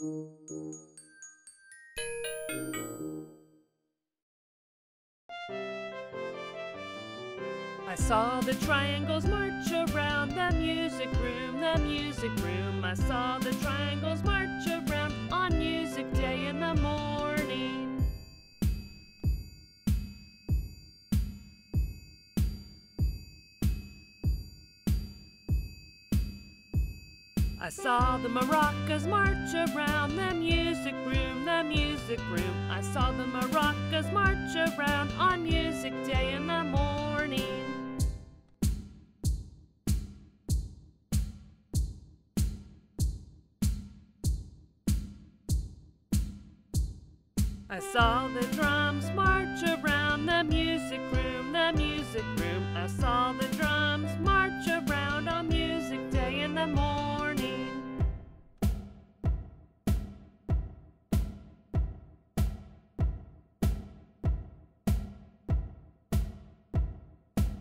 I saw the triangles march around the music room, the music room. I saw the triangles I saw the maracas march around the music room, the music room. I saw the maracas march around on music day in the morning. I saw the drums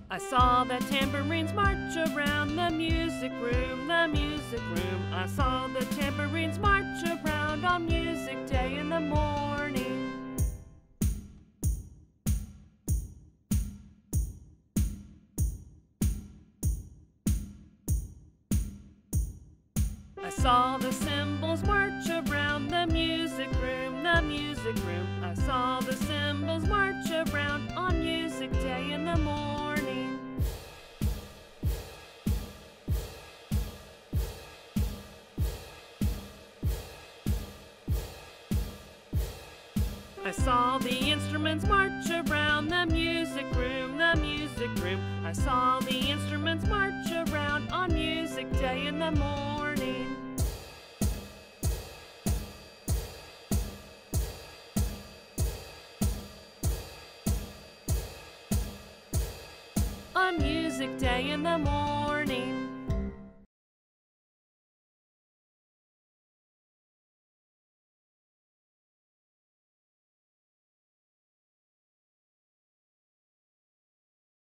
I saw the tambourines march around the music room, the music room. I saw the tambourines march around on music day in the morning. I saw the I saw the instruments march around the music room, the music room. I saw the instruments march around on music day in the morning. On music day in the morning.